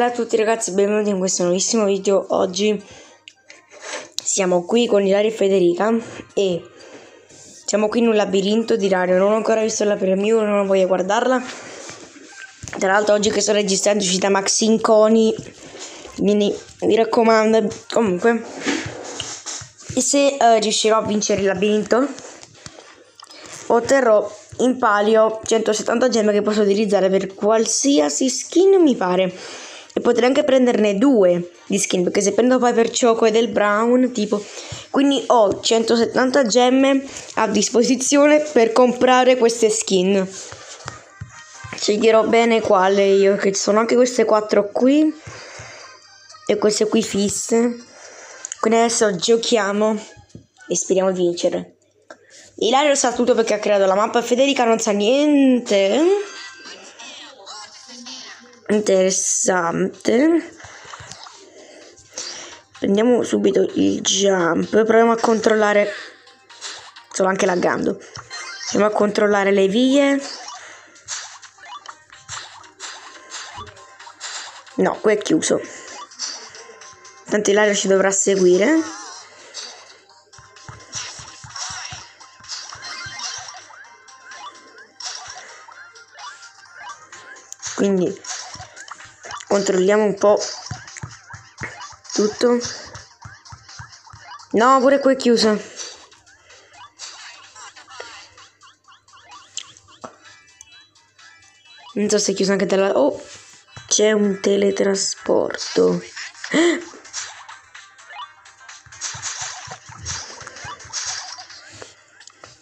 Bella a tutti ragazzi, benvenuti in questo nuovissimo video. Oggi siamo qui con Ilaria e Federica e siamo qui in un labirinto di radio. Non ho ancora visto la preview, non voglio guardarla. Tra l'altro oggi che sto registrando è uscita Max Inconi, quindi mi raccomando. Comunque, e se uh, riuscirò a vincere il labirinto, otterrò in palio 170 gemme che posso utilizzare per qualsiasi skin mi pare e potrei anche prenderne due di skin perché se prendo Piper Choco e del Brown tipo quindi ho 170 gemme a disposizione per comprare queste skin. Sceglierò bene quale io che ci sono anche queste quattro qui e queste qui fisse. Quindi adesso giochiamo e speriamo di vincere. Ilario sa tutto perché ha creato la mappa Federica non sa niente interessante. Prendiamo subito il jump. Proviamo a controllare. Sto anche laggando. Proviamo a controllare le vie. No qui è chiuso. Tanto Ilario ci dovrà seguire. Quindi controlliamo un po' tutto. No pure qui è chiusa. Non so se è chiusa anche dalla oh c'è un teletrasporto.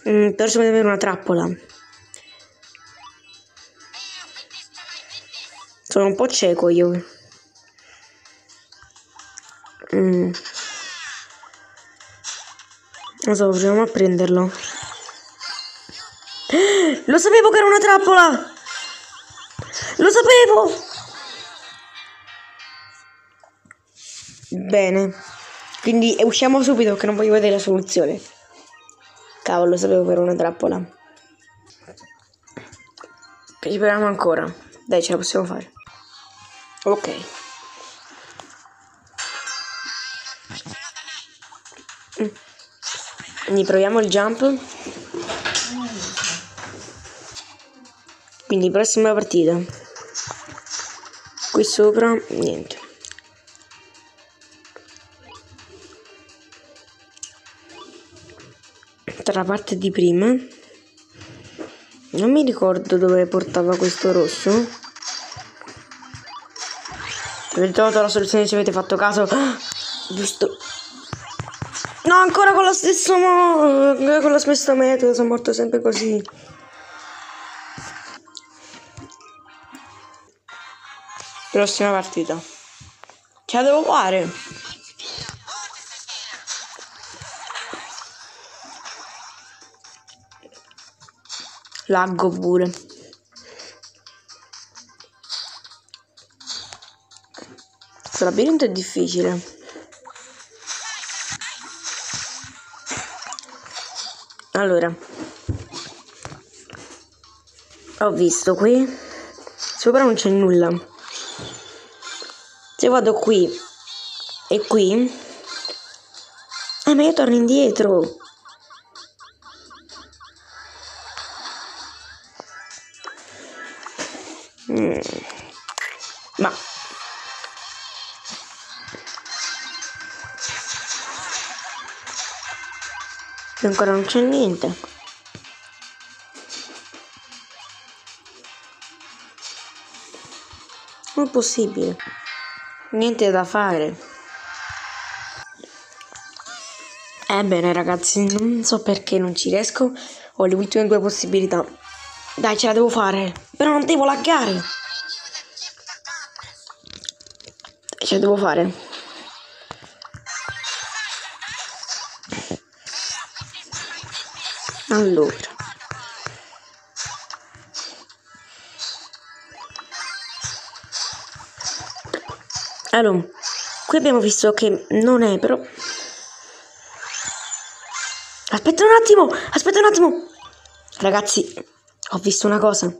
Mm, penso di avere una trappola Sono un po' cieco io. Mm. Non so, proviamo a prenderlo. Lo sapevo che era una trappola! Lo sapevo! Bene. Quindi usciamo subito che non voglio vedere la soluzione. Cavolo, lo sapevo che era una trappola. Ci speriamo ancora. Dai, ce la possiamo fare. Ok. Quindi proviamo il jump. Quindi prossima partita. Qui sopra niente. Tra la parte di prima. Non mi ricordo dove portava questo rosso. Avete trovato la soluzione se avete fatto caso. Giusto. No, ancora con lo stesso mo con lo stesso metodo, sono morto sempre così. Prossima partita. Ce la devo fare. Laggo pure. Labirinto è difficile. Allora. Ho visto qui. Sopra non c'è nulla. Se vado qui e qui. Eh, ma io torno indietro. Ancora non c'è niente. Non è possibile niente da fare. Ebbene ragazzi non so perché non ci riesco. Ho le ultime due possibilità. Dai ce la devo fare. Però non devo laggare. Ce la devo fare allora. Allora qui abbiamo visto che non è però. Aspetta un attimo aspetta un attimo. Ragazzi ho visto una cosa.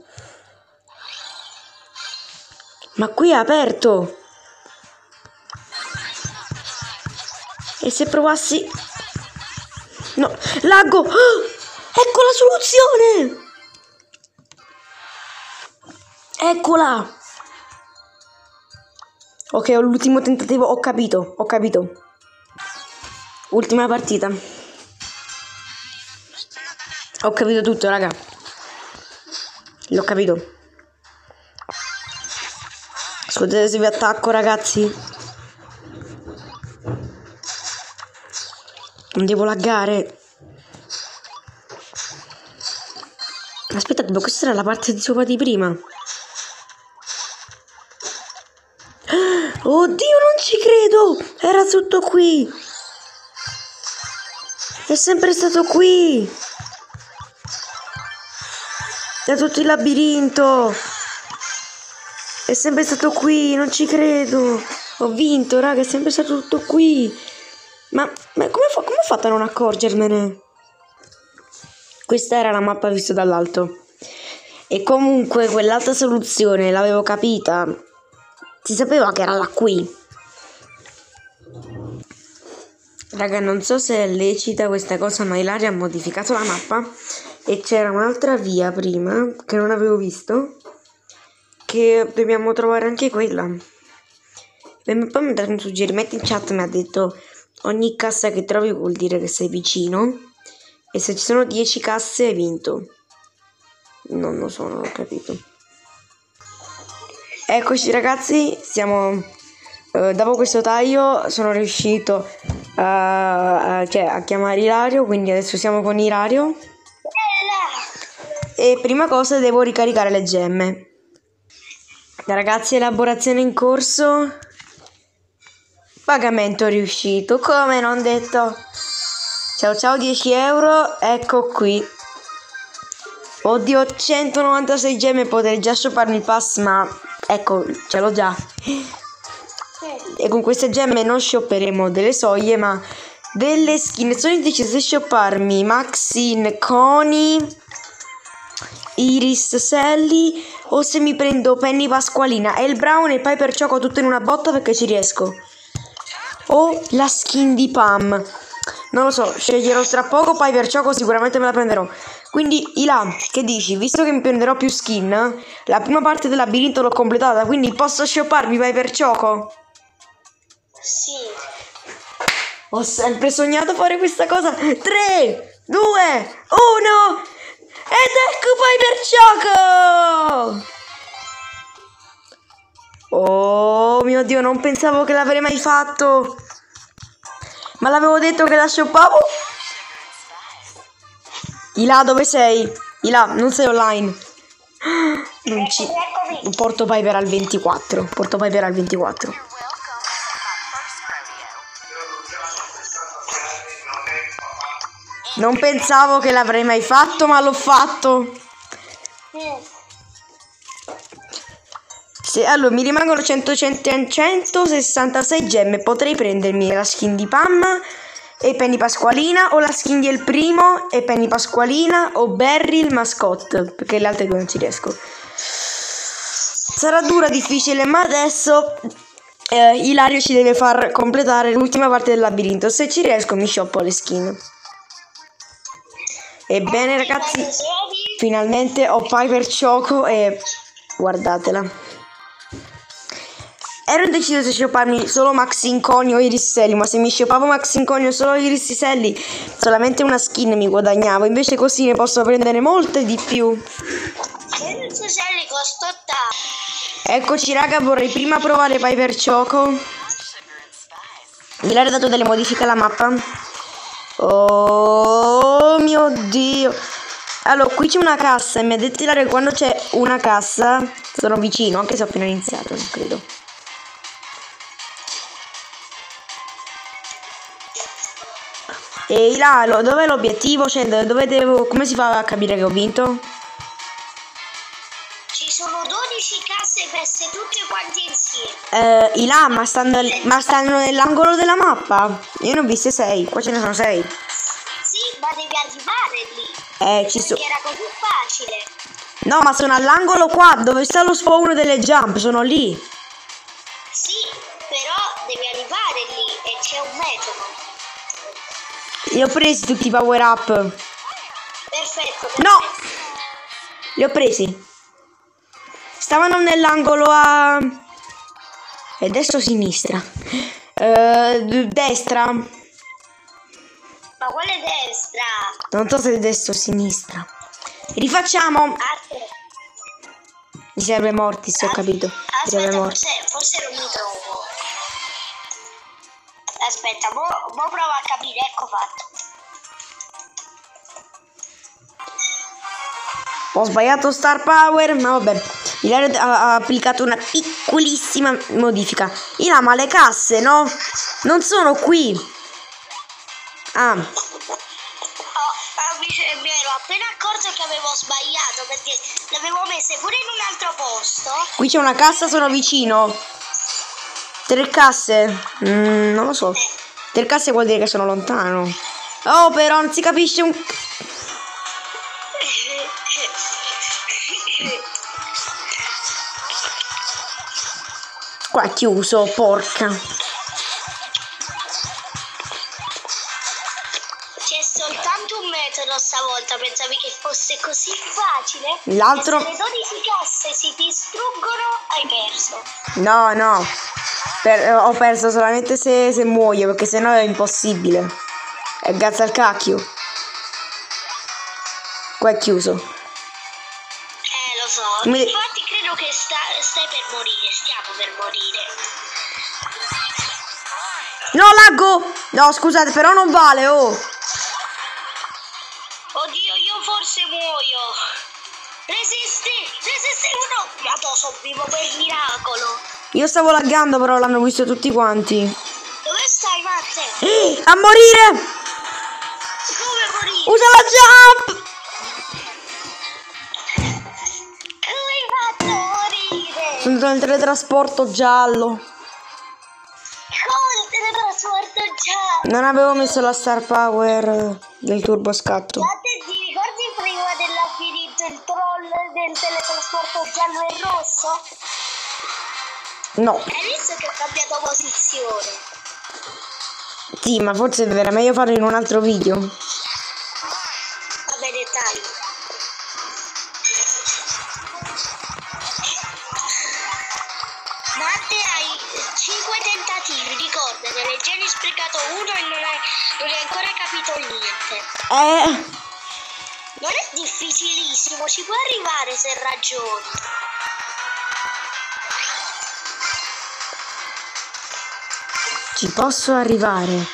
Ma qui è aperto. E se provassi... No, lago! Oh, ecco la soluzione! Eccola! Ok, ho l'ultimo tentativo, ho capito, ho capito. Ultima partita. Ho capito tutto, raga. L'ho capito. Scusate se vi attacco, ragazzi. Non devo laggare. Aspettate, ma questa era la parte di sopra di prima. Oddio, non ci credo! Era tutto qui! È sempre stato qui! È tutto il labirinto! È sempre stato qui, non ci credo! Ho vinto, raga, è sempre stato tutto qui! Ma, ma come, fa, come ho fatto a non accorgermene? Questa era la mappa vista dall'alto. E comunque quell'altra soluzione l'avevo capita si sapeva che era là qui. Raga, non so se è lecita questa cosa, ma Ilaria ha modificato la mappa e c'era un'altra via prima che non avevo visto che dobbiamo trovare anche quella. E poi mi ha dato un suggerimento in chat mi ha detto ogni cassa che trovi vuol dire che sei vicino e se ci sono 10 casse hai vinto. Non lo so, non ho capito. Eccoci ragazzi, siamo... Uh, dopo questo taglio sono riuscito a, a, cioè, a chiamare Ilario, quindi adesso siamo con Ilario. E prima cosa devo ricaricare le gemme. Ragazzi, elaborazione in corso. Pagamento riuscito, come non detto. Ciao ciao 10 euro, ecco qui. Oddio, 196 gemme, potrei già shopparmi il pass, ma ecco, ce l'ho già. E con queste gemme non shopperemo delle soglie, ma delle skin. Sono indeciso se shopparmi Maxine, Connie, Iris, Sally o se mi prendo Penny Pasqualina e il Brown e Piper Choco tutto in una botta perché ci riesco. O la skin di Pam. Non lo so, sceglierò tra poco, Piper Choco sicuramente me la prenderò. Quindi, Ila, che dici? Visto che mi prenderò più skin, la prima parte del labirinto l'ho completata, quindi posso shopparmi vai per gioco? Sì. Ho sempre sognato fare questa cosa. 3, 2, 1 ed ecco poi per gioco! Oh mio Dio, non pensavo che l'avrei mai fatto. Ma l'avevo detto che la shoppavo? Ila, dove sei? Ila, non sei online. Non ci... Porto Piper al 24. Porto Piper al 24. Non pensavo che l'avrei mai fatto, ma l'ho fatto. Se, allora, mi rimangono 100, 100, 166 gemme. Potrei prendermi la skin di Pam e Penny Pasqualina o la skin del primo e Penny Pasqualina o Barry il mascotte perché le altre due non ci riesco. Sarà dura difficile ma adesso eh, Ilario ci deve far completare l'ultima parte del labirinto. Se ci riesco mi shoppo le skin. Ebbene ragazzi finalmente ho Piper Choco e guardatela Ero indeciso se shopparmi solo Max Inconio o Iris Selly, ma se mi shoppavo Max Inconio solo Iris Selly, solamente una skin mi guadagnavo, invece così ne posso prendere molte di più. Iris Selly costa 80. Eccoci raga, vorrei prima provare Piper Choco. Mi l'ha dato delle modifiche alla mappa. Oh mio dio. Allora, qui c'è una cassa e mi ha detto che quando c'è una cassa sono vicino, anche se ho appena iniziato, non credo. E Ilalo, dov'è l'obiettivo? Cioè, dove devo... Come si fa a capire che ho vinto? Ci sono 12 casse messe tutte quante insieme. Eh, Ila, ma stanno, ma stanno nell'angolo della mappa? Io ne ho viste 6, qua ce ne sono 6. Sì, ma devi arrivare lì. Eh, ci sono... era così facile. No, ma sono all'angolo qua, dove sta lo spawn delle jump, sono lì. Li ho presi tutti i power up. Perfetto. perfetto. No! Li ho presi. Stavano nell'angolo a... E destra o sinistra? Eh, destra. Ma quale destra? Non so se è destra o sinistra. Rifacciamo. Mi serve Mortis, ho capito. Mi serve Mortis. forse, forse non mi trovo. Aspetta, mo, mo provo a capire, ecco fatto. Ho sbagliato Star Power, ma vabbè. Ilario ha, ha applicato una piccolissima modifica. Ila, ma le casse, no? Non sono qui. Ah, Oh, ah, mi, mi ero appena accorto che avevo sbagliato perché le avevo messe pure in un altro posto. qui c'è una cassa, sono vicino. Tre casse? Mm, non lo so. Tre casse vuol dire che sono lontano. Oh, però non si capisce un... Qua è chiuso, porca. C'è soltanto un metodo stavolta, pensavi che fosse così facile? L'altro- se le 12 casse si distruggono, hai perso. No, no. Per- ho perso solamente se, se muoio, perché sennò è impossibile. E grazie al cacchio. Qua è chiuso. Eh, lo so. Mi- Infatti No, laggo! No, scusate, però non vale, oh. Oddio, io forse muoio. Resisti, resisti uno. Vado, sono vivo per miracolo. Io stavo laggando, però l'hanno visto tutti quanti. Dove stai, Matte? A morire! Come morire? Usa la jump! Come hai fatto a morire? Sono nel teletrasporto giallo. Non avevo messo la star power del turbo scatto. Matte, ti ricordi prima del labirinto il troll del teletrasporto giallo e rosso? No, Hai visto che ho cambiato posizione? sì, ma forse era meglio farlo in un altro video. Va bene, dai. Matte hai 5 tentativi, ricordate, ne hai già sprecato uno e non hai, non hai ancora capito niente. Eh, Non è difficilissimo, ci puoi arrivare se ragioni. ci posso arrivare.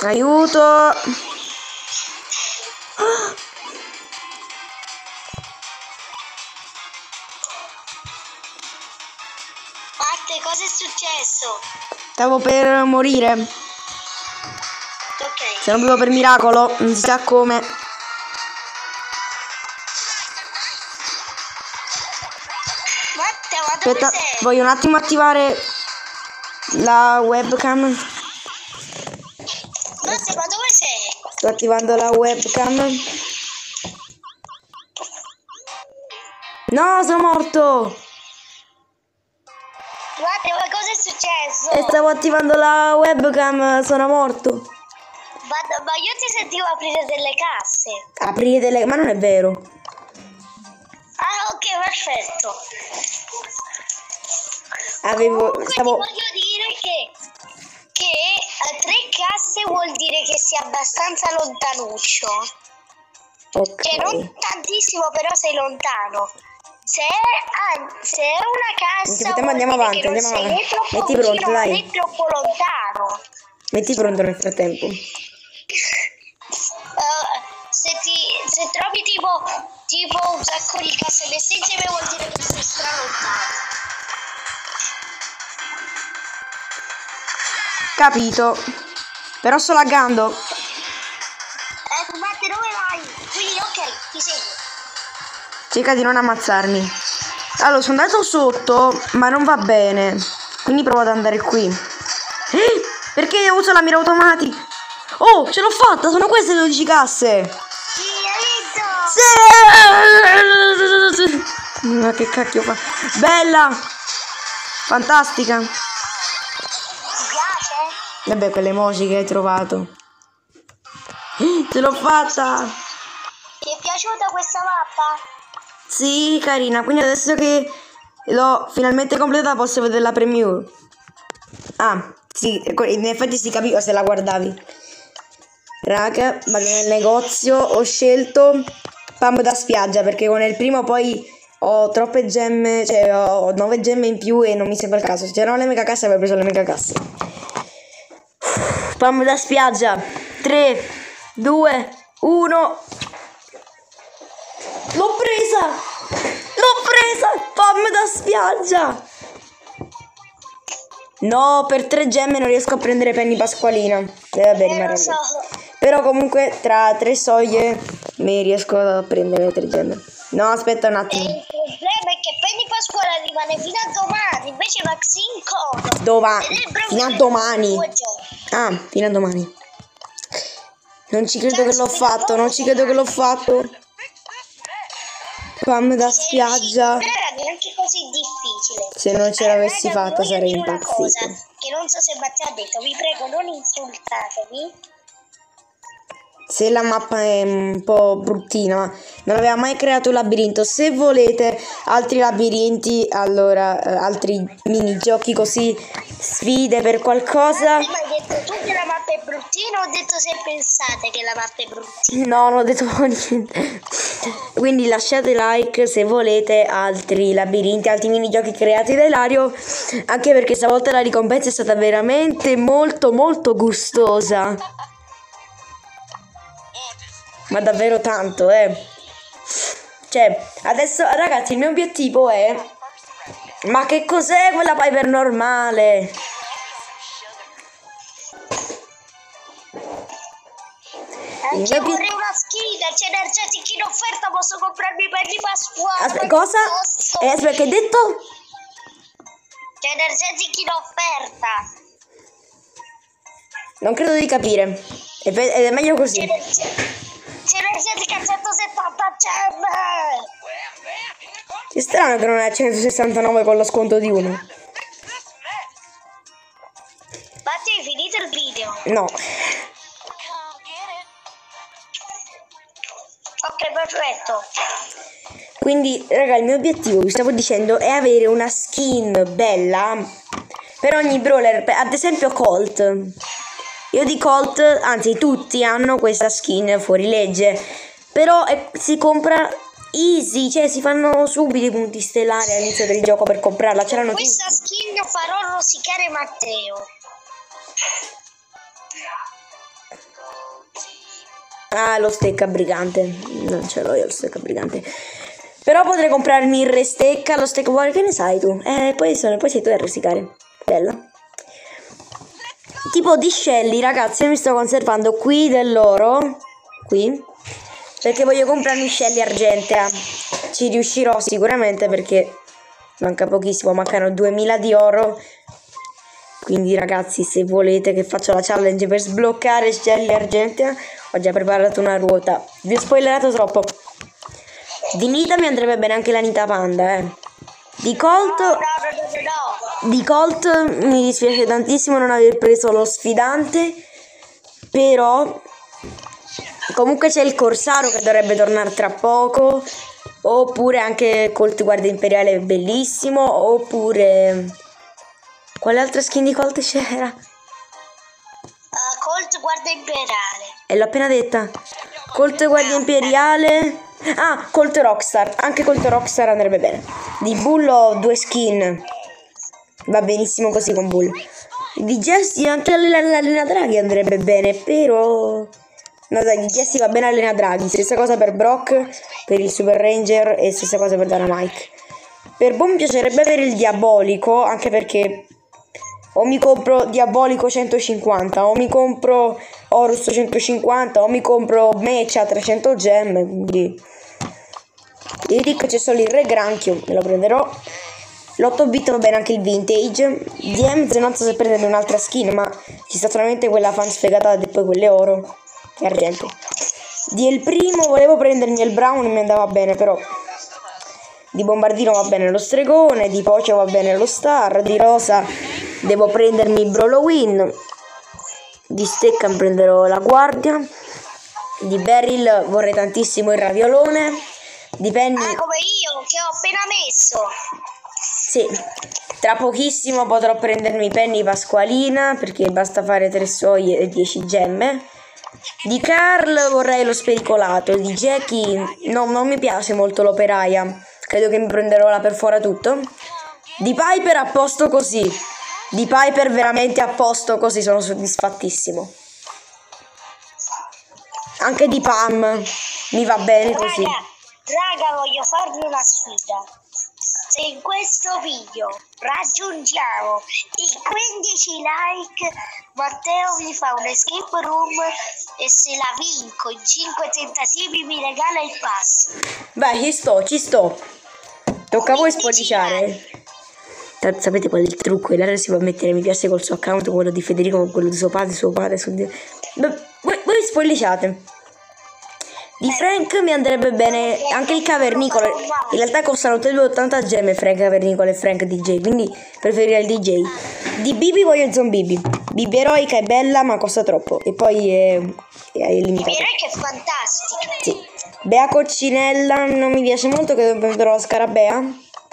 Aiuto! Stavo per morire. Ok. Se non vivo per miracolo, non si sa come. Aspetta, voglio un attimo attivare la webcam. Ma dove sei? Sto attivando la webcam. No, sono morto! Successo? E stavo attivando la webcam, sono morto. Ma, ma io ti sentivo aprire delle casse. Aprire delle... Ma non è vero. Ah, ok, perfetto. Avevo... Comunque Stavo... ti voglio dire che, che a tre casse vuol dire che sei abbastanza lontanuccio. Cioè, non Ok. tantissimo, però sei lontano. Se è, ah, se è una cassa, vuol andiamo avanti, non andiamo avanti. troppo Metti pronto, vicino, dai. né troppo lontano. Metti pronto nel frattempo. Eh, se, ti, se trovi tipo, tipo un sacco di casse messe insieme vuol dire che sei stralontano. Capito. Però sto laggando. Eh, Matte, dove vai? Quindi, ok, ti seguo. Cerca di non ammazzarmi. Allora, sono andato sotto, ma non va bene. Quindi provo ad andare qui. Eh, perché uso la mira automatica? Oh, ce l'ho fatta! Sono queste 12 casse! Sì! Ma che cacchio fa? Bella! Fantastica. Ti piace? Vabbè, quelle emoji che hai trovato. Ce l'ho fatta! Ti è piaciuta questa mappa? Sì, carina. Quindi adesso che l'ho finalmente completata posso vedere la preview. Ah, sì, in effetti si capiva se la guardavi. Raga, vado nel negozio, ho scelto Pump da spiaggia perché con il primo poi ho troppe gemme, cioè ho 9 gemme in più e non mi sembra il caso. Se c'erano le mega casse avrei preso le mega casse. Pump da spiaggia. 3, 2, 1. L'ho presa! L'ho presa! Pam da spiaggia! No, per tre gemme non riesco a prendere Penny Pasqualina. E eh, vabbè, eh, lo so. Però comunque tra tre soglie mi riesco a prendere le tre gemme. No, aspetta un attimo. il problema è che Penny Pasquale rimane fino a domani, invece Maxine cosa? Dova fino a domani. Ah, fino a domani. Non ci credo che l'ho fatto, non ci credo che l'ho fatto. Pam da spiaggia. Non era neanche così difficile. Se non ce l'avessi fatta sarei impazzito. Che non so se Matteo ha detto, vi prego non insultatemi se la mappa è un po' bruttina, non aveva mai creato un labirinto. Se volete altri labirinti, allora eh, altri minigiochi così, sfide per qualcosa. Ma hai detto tu è bruttina ho detto se pensate che la mappa è bruttina? No, non ho detto niente. Quindi lasciate like se volete altri labirinti, altri minigiochi creati da Ilario, anche perché stavolta la ricompensa è stata veramente molto molto gustosa. Ma davvero tanto, eh. Cioè, adesso, ragazzi, il mio obiettivo è... Ma che cos'è quella Piper normale? Anche vorrei una schida, c'è energetic in offerta, posso comprarmi per di Pasquale. Aspetta, cosa? Eh, aspetta, che hai detto? C'è energetic in offerta. Non credo di capire. Ed è meglio così. Siete che 170 gemme! È strano che non è 169 con lo sconto di uno. Matti, hai finito il video? No. Perfetto. Quindi, raga, il mio obiettivo, vi stavo dicendo, è avere una skin bella per ogni brawler. Ad esempio Colt. Io di Colt, anzi tutti hanno questa skin fuori legge, però è, si compra easy, cioè si fanno subito i punti stellari all'inizio del gioco per comprarla. C'erano questa skin farò rosicare Matteo. Ah, lo stecca brigante. Non ce l'ho io lo stecca brigante. Però potrei comprarmi il restecca, lo stecca buono. Che ne sai tu? Eh, poi, sono, poi sei tu a rosicare. Bella tipo di scelli ragazzi io mi sto conservando qui dell'oro qui perché voglio comprarmi scelli argentea ci riuscirò sicuramente perché manca pochissimo mancano 2000 di oro quindi ragazzi se volete che faccio la challenge per sbloccare scelli argentea ho già preparato una ruota. Vi ho spoilerato troppo. Di Nita mi andrebbe bene anche la Nita Panda eh. Di Colt, di Colt mi dispiace tantissimo non aver preso lo sfidante, però comunque c'è il Corsaro che dovrebbe tornare tra poco, oppure anche Colt Guardia Imperiale bellissimo, oppure quale altra skin di Colt c'era? Colt Guardia Imperiale. E l'ho appena detta. Colt Guardia Imperiale. Ah, Colt Rockstar. Anche Colt Rockstar andrebbe bene. Di Bull ho due skin. Va benissimo così con Bull. Di Jesse anche l'Alena Draghi andrebbe bene, però... No dai, di Jesse va bene l'Alena Draghi. Stessa cosa per Brock, per il Super Ranger e stessa cosa per Dynamite. Per Boom piacerebbe avere il Diabolico, anche perché o mi compro Diabolico 150 o mi compro Horus 150 o mi compro Mecha 300 gemme quindi il Rick c'è solo il Re Granchio me lo prenderò. L'8 bit va bene anche il vintage. DMZ non so se prendere un'altra skin ma ci sta solamente quella fan sfegatata e poi quelle oro e argento. Di il primo volevo prendermi il brown mi andava bene però Di bombardino va bene lo stregone, di pocio va bene lo star, di rosa devo prendermi Brolowin, di stecca prenderò la guardia, di Beryl vorrei tantissimo il raviolone, di Penny... Ah, come io che ho appena messo. Sì, tra pochissimo potrò prendermi Penny Pasqualina perché basta fare tre soglie e 10 gemme. Di Carl vorrei lo spericolato, di Jackie no, non mi piace molto l'operaia, credo che mi prenderò la perfora tutto. Di Piper a posto così, di Piper veramente a posto così, sono soddisfattissimo. Anche di Pam mi va bene così. Raga, raga, voglio farvi una sfida. Se in questo video raggiungiamo i 15 like, Matteo mi fa un escape room e se la vinco in 5 tentativi mi regala il pass. Vai, ci sto, ci sto. Tocca a voi spolliciare. Tanto sapete qual è il trucco? Ilaria si può mettere mi piace col suo account, quello di Federico con quello di suo padre, suo padre. Su... Beh, voi, voi spolliciate. Di Frank mi andrebbe bene anche il cavernicolo. In realtà costano tutte e due 80 gemme Frank cavernicolo e Frank DJ, quindi preferirei il DJ. Di Bibi voglio il zombie. Bibi eroica è bella ma costa troppo e poi è, è limitata. Direi che è fantastica. Sì. Bea coccinella non mi piace molto che la scarabea.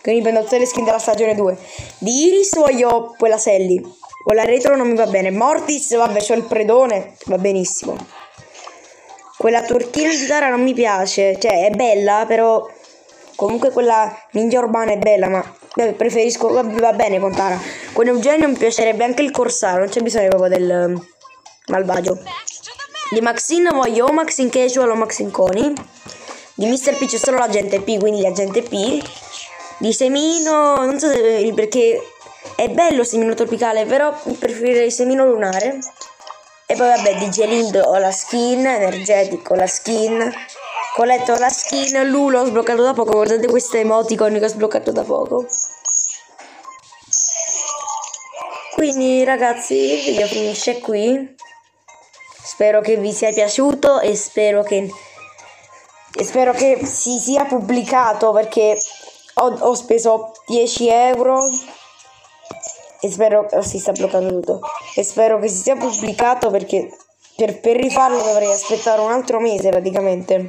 Quindi prendo tutte le skin della stagione 2. Di Iris voglio quella Sally. Quella retro non mi va bene. Mortis, vabbè, c'ho il predone. Va benissimo. Quella turchina di Tara non mi piace. Cioè, è bella, però... Comunque quella ninja urbana è bella, ma beh, preferisco... Va, bene con Tara. Con Eugenio mi piacerebbe anche il corsaro. Non c'è bisogno proprio del um, malvagio. Di Maxine voglio o Max in casual o Max in coni. Di Mr. P c'è solo l'agente P, quindi l'agente P. Di Semino, non so se, perché è bello Semino tropicale, però preferirei Semino lunare. E poi vabbè, di Gelind ho la skin, energetico la skin. Coletto ho la skin, Lu l'ho sbloccato da poco, guardate queste emoticon che ho sbloccato da poco. Quindi ragazzi il video finisce qui. Spero che vi sia piaciuto e spero che, e spero che si sia pubblicato perché ho, ho speso 10 euro e spero oh, si sta bloccando tutto. E spero che si sia pubblicato perché per, per rifarlo dovrei aspettare un altro mese praticamente.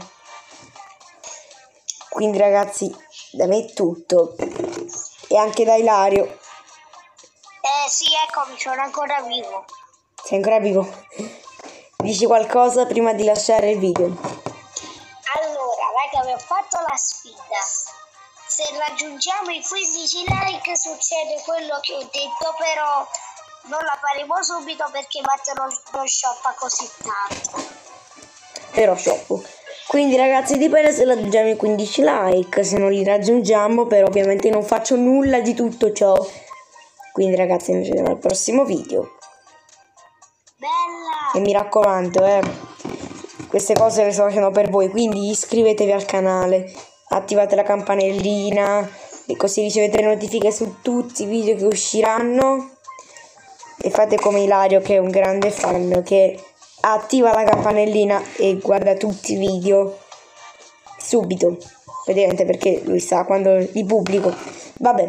Quindi ragazzi da me è tutto. E anche da Ilario. Eh sì, eccomi, sono ancora vivo. sei ancora vivo? Dici qualcosa prima di lasciare il video. Allora, raga, vi ho fatto la sfida. Se raggiungiamo i 15 like succede? Quello che ho detto, però non la faremo subito perché Matteo non, non shoppa così tanto. però shoppo quindi ragazzi dipende se raggiungiamo i 15 like se non li raggiungiamo però ovviamente non faccio nulla di tutto ciò. Quindi ragazzi noi ci vediamo al prossimo video. Bella! e mi raccomando eh queste cose le sto facendo per voi quindi iscrivetevi al canale attivate la campanellina e così ricevete le notifiche su tutti i video che usciranno. E fate come Ilario che è un grande fan che attiva la campanellina e guarda tutti i video subito. Praticamente perché lui sa quando li pubblico. Vabbè.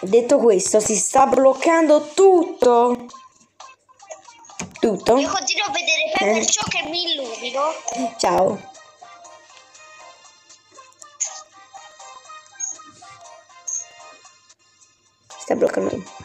Detto questo si sta bloccando tutto. Tutto? Io continuo a vedere per Eh. perciò che mi illumino. ciao sta bloccando